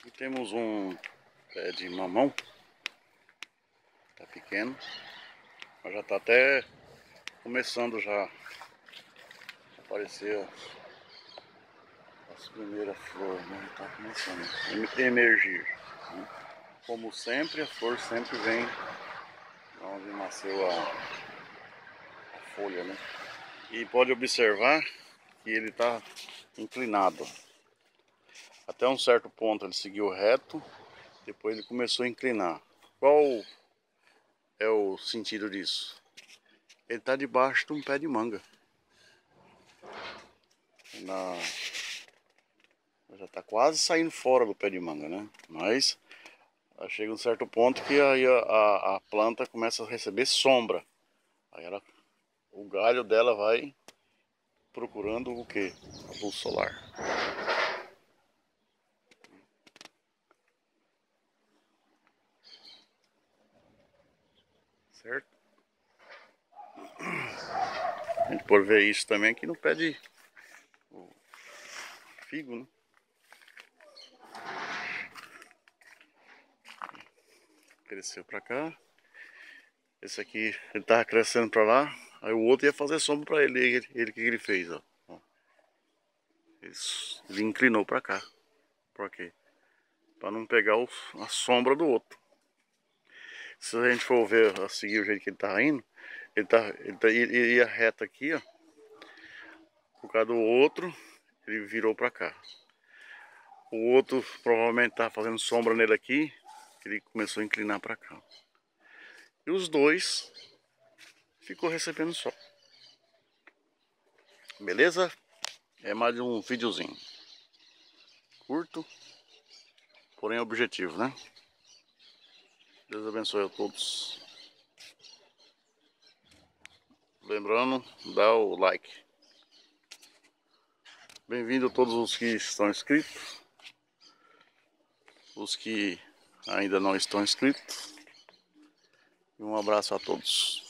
Aqui temos um pé de mamão. Tá pequeno. Mas já tá até começando já a aparecer as primeiras flores, né? Tá começando a emergir. Né? Como sempre, a flor sempre vem onde nasceu a, a folha, né? E pode observar que ele está inclinado. Até um certo ponto ele seguiu reto, depois ele começou a inclinar. Qual é o sentido disso? Ele está debaixo de um pé de manga. Na... Já está quase saindo fora do pé de manga, né? Mas chega um certo ponto que aí a, a, a planta começa a receber sombra. Aí ela, o galho dela vai procurando o que? A luz solar. Certo? A gente pode ver isso também aqui no pé de figo, né? Cresceu pra cá. Esse aqui, ele tava crescendo pra lá. Aí o outro ia fazer sombra pra ele. Ele, ele que ele fez, ó. Isso. Ele inclinou pra cá. Por quê? Pra não pegar o, a sombra do outro. Se a gente for ver, a seguir o jeito que ele tá indo, ele, tá, ele, tá, ele ia reto aqui, ó. Por causa do outro, ele virou pra cá. O outro provavelmente tá fazendo sombra nele aqui, ele começou a inclinar pra cá. E os dois ficou recebendo sol. Beleza? É mais um videozinho. Curto, porém objetivo, né? Deus abençoe a todos. Lembrando, dá o like. Bem-vindo a todos os que estão inscritos. Os que ainda não estão inscritos. E um abraço a todos.